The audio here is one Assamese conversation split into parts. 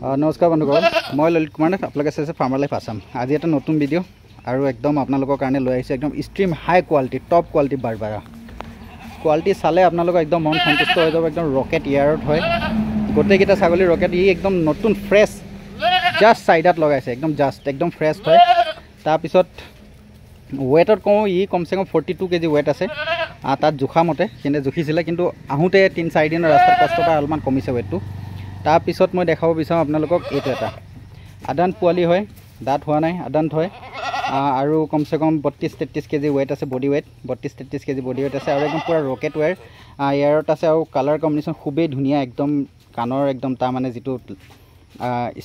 নমস্কাৰ বন্ধুসকল মই ললিত কুমাৰ নাথ আপোনালোকে চাইছে ফাৰ্মাৰ লাইফ আছাম আজি এটা নতুন ভিডিঅ' আৰু একদম আপোনালোকৰ কাৰণে লৈ আহিছোঁ একদম stream high quality top quality Barbara quality চালে আপোনালোকৰ একদম মন সন্তুষ্ট হৈ যাব একদম ৰকেট ইয়াৰত হয়। গোটেইকেইটা ছাগলী ৰকেট ই একদম নতুন ফ্ৰেছ জাষ্ট চাইডাত লগাইছে একদম জাষ্ট একদম ফ্ৰেছ হয়। তাৰপিছত ৱেটত কওঁ ই কমচে কম ফৰ্টি টু কেজি ৱেট আছে। তাত জোখা মতে সিহঁতে জুখিছিলে কিন্তু আহোঁতে তিনি চাৰিদিনৰ ৰাস্তাত কষ্ট পাই অলপমান কমিছে ৱেটটো তাৰপিছত মই দেখাব বিচাৰোঁ আপোনালোকক এইটো এটা। আদান্ত পোৱালি হয় দাঁত হোৱা নাই আদান্ত হয় আৰু কমচে কম বত্ৰিছ তেত্ৰিছ কেজি ৱেট আছে বডি ৱেট বত্ৰিছ তেত্ৰিছ কেজি বডি ৱেট আছে আৰু একদম পূৰা ৰকেট ৱেৰ এয়াৰত আছে আৰু কালাৰ কম্বিনেশ্যন খুবেই ধুনীয়া একদম কাণৰ একদম তাৰ মানে যিটো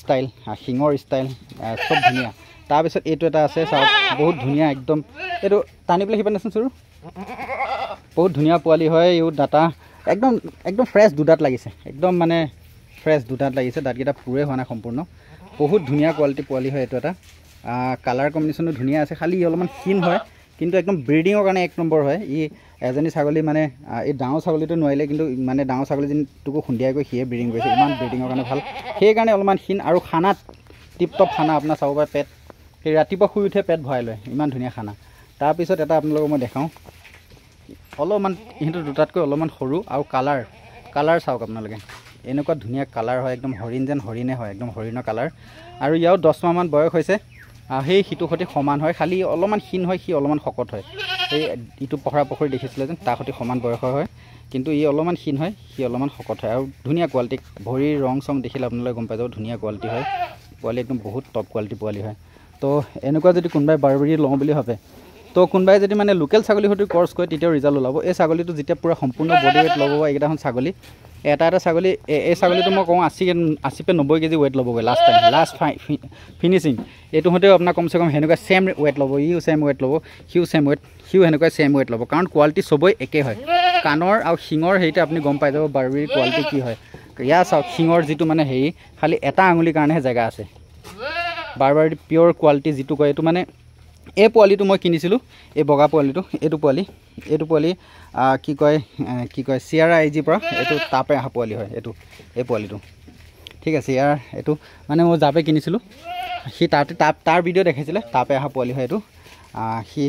ষ্টাইল শিঙৰ ষ্টাইল চব ধুনীয়া। তাৰপিছত এইটো এটা আছে চাওক বহুত ধুনীয়া একদম এইটো টানি পেলাই সিপান দেচোন চোৰ। বহুত ধুনীয়া পোৱালি হয় ইও দাঁতা। একদম একদম ফ্ৰেছ দুদাঁত লাগিছে। একদম মানে ফ্ৰেছ দুদাঁত লাগিছে দাঁতকেইটা পুৰে হোৱা নাই সম্পূৰ্ণ। বহুত ধুনীয়া কোৱালিটি পোৱালি হয় এইটো এটা। কালাৰ কম্বিনেশ্যনো ধুনীয়া আছে খালি অলপমান ক্ষীণ হয় কিন্তু একদম ব্ৰিডিঙৰ কাৰণে এক নম্বৰ হয়। ই এজনী ছাগলী মানে এই ডাঙৰ ছাগলীটো নোৱাৰিলে কিন্তু মানে ডাঙৰ ছাগলীজনীটোকো খুন্দিয়াই সিয়ে ব্ৰিডিং কৰিছে ইমান ব্ৰিডিঙৰ কাৰণে ভাল। সেইকাৰণে অলপমান ক্ষীণ আৰু খানাত টিপ টপ খানা আপোনাৰ চাব পাৰে পেট সেই ৰাতিপুৱা শুই উঠে পেট ভৰাই লয় ইমান ধুনীয়া খানা। তাৰপিছত এটা আপোনালোকক মই দেখাওঁ। অলপমান ইহঁতৰ দুটাতকৈ অলপমান সৰু আৰু কালাৰ কালাৰ চাওক আপোনালোকে। এনেকুৱা ধুনীয়া কালাৰ হয় একদম হৰিণ যেন হৰিণে হয় একদম হৰিণৰ কালাৰ আৰু ইয়াৰো দহ মাহমান বয়স হৈছে। সেই সিটোৰ সৈতে সমান হয় খালি অলপমান ক্ষীণ হয় সি অলপমান শকত হয়। এই ইটো পখৰা পখৰি দেখিছিলে যেন তাৰ সৈতে সমান বয়সৰ হয় কিন্তু ই অলপমান ক্ষীণ হয় সি অলপমান শকত হয়। আৰু ধুনীয়া কোৱালিটি ভৰিৰ ৰং চং দেখিলে আপোনালোকে গম পাই যাব ধুনীয়া কোৱালিটি হয়। পোৱালি একদম বহুত টপ কোৱালিটি পোৱালি হয়। তো এনেকুৱা যদি কোনোবাই বাৰবাৰী লওঁ বুলি ভাবে তো কোনোবাই যদি মানে লোকেল ছাগলীৰ সৈতে কৰ্চ কৰে তেতিয়াও ৰিজাল্ট ওলাব। এই ছাগলীটো যেতিয়া পূৰা সম্পূৰ্ণ বডি ৱেট ল'ব এইকেইটাখন ছাগলী এটা এটা ছাগলী এই ছাগলীটো মই কওঁ আশী আশী পে নব্বৈ কেজি ৱেট ল'বগৈ লাষ্ট টাইম লাষ্ট ফিনিচিং এইটো সৈতেও আপোনাৰ কমচে কম সেনেকুৱা ছেম ৱেট ল'ব ইও ছেম ৱেট ল'ব সিও ছেম ৱেট সিও সেনেকুৱা ছেম ৱেট ল'ব। কাৰণ কোৱালিটি চবই একে হয়। কাণৰ আৰু শিঙৰ হেৰিতে আপুনি গম পাই যাব বাৰবিৰ কোৱালিটি কি হয়। ইয়াৰ চাওক শিঙৰ যিটো মানে হেৰি খালি এটা আঙুলিৰ কাৰণেহে জেগা আছে। বাৰবাৰী পিয়'ৰ কোৱালিটি যিটো কয় এইটো মানে এই পোৱালিটো মই কিনিছিলোঁ এই বগা পোৱালিটো এইটো পোৱালি এইটো পোৱালি কি কয় কি কয় চি আৰ আই পৰা এইটো তাপে অহা পোৱালি হয় এইটো এই পোৱালিটো। ঠিক আছে ইয়াৰ এইটো মানে মই জাপে কিনিছিলোঁ। সি তাতে তাপ তাৰ ভিডিঅ' দেখাইছিলে তাপে অহা পোৱালি হয় এইটো। সি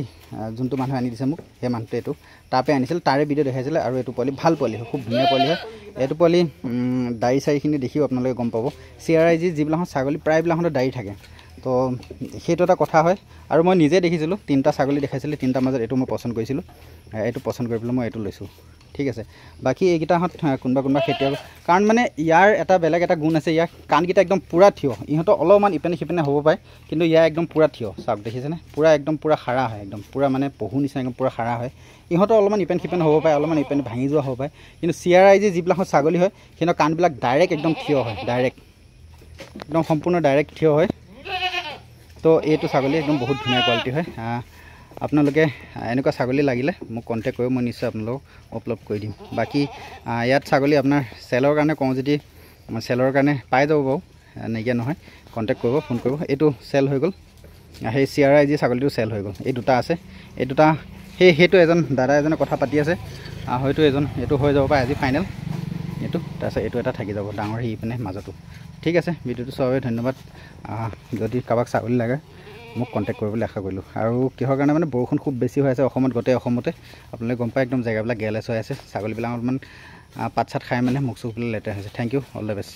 যোনটো মানুহে আনি দিছে মোক সেই মানুহটোৱে এইটো। তাপে আনিছিল তাৰে ভিডিঅ' দেখাইছিলে আৰু এইটো পোৱালি ভাল পোৱালি হয় খুব ধুনীয়া পোৱালি হয়। এইটো পোৱালি দাড়ি চাৰিখিনি দেখিও আপোনালোকে গম পাব। চি আৰ আই জি যিবিলাকত ছাগলী প্ৰায়বিলাকতে দাড়ি থাকে। তো সেইটো এটা কথা হয়। আৰু মই নিজে দেখিছিলোঁ তিনিটা ছাগলী দেখাইছিলোঁ তিনিটাৰ মাজত এইটো মই পচন্দ কৰিছিলোঁ। এইটো পচন্দ কৰি পেলাই মই এইটো লৈছোঁ। ঠিক আছে। বাকী এইকেইটাহঁত কোনোবা কোনোবা খেতিয়ক। কাৰণ মানে ইয়াৰ এটা বেলেগ এটা গুণ আছে ইয়াৰ কাণকেইটা একদম পূৰা থিয়। ইহঁতৰ অলপমান ইপিনে সিপিনে হ'ব পাৰে কিন্তু ইয়াৰ একদম পূৰা থিয়। চাওক দেখিছেনে? পূৰা একদম পূৰা সাৰা হয় একদম পূৰা মানে পহু নিচিনা একদম পূৰা সাৰা হয়। ইহঁতৰ অলপমান ইপেন সিপেন হ'ব পাৰে অলপমান ইপেন ভাঙি যোৱা হ'ব পাৰে। কিন্তু চি আৰ আই জি যিবিলাকত ছাগলী হয় সিহঁতৰ কাণবিলাক ডাইৰেক্ট একদম থিয় হয় ডাইৰেক্ট। একদম সম্পূৰ্ণ ডাইৰেক্ট থিয় হয়। তো এইটো ছাগলী একদম বহুত ধুনীয়া কোৱালিটি হয়। আপোনালোকে এনেকুৱা ছাগলী লাগিলে মোক কণ্টেক্ট কৰিব মই নিশ্চয় আপোনালোকক উপলব্ধ কৰি দিম। বাকী ইয়াত ছাগলী আপোনাৰ চেলৰ কাৰণে কওঁ যদি চেলৰ কাৰণে পাই যাব বাৰু নাইকিয়া নহয়। কণ্টেক্ট কৰিব ফোন কৰিব। এইটো চেল হৈ গ'ল। সেই চি আৰ আই জি ছাগলীটো চেল হৈ গ'ল। এই দুটা আছে। এই দুটা সেই সেইটো এজন দাদা এজনে কথা পাতি আছে। হয়তো এজন এইটো হৈ যাব পাৰে আজি ফাইনেল এইটো তাৰপিছত এইটো এটা থাকি যাব ডাঙৰ সি পিনে মাজতো। ঠিক আছে ভিডিঅ'টো চোৱাৰ ধন্যবাদ। যদি কাৰোবাক ছাগলী লাগে মোক কণ্টেক্ট কৰিবলৈ আশা কৰিলোঁ। আৰু কিহৰ কাৰণে মানে বৰষুণ খুব বেছি হৈ আছে অসমত গোটেই অসমতে আপোনালোকে গম পায় একদম জেগাবিলাক গেলেছ হৈ আছে। ছাগলীবিলাক অলপমান পাত চাত খাই মানে মুখ চুখবিলাক লেতেৰা হৈছে। Thank you all the best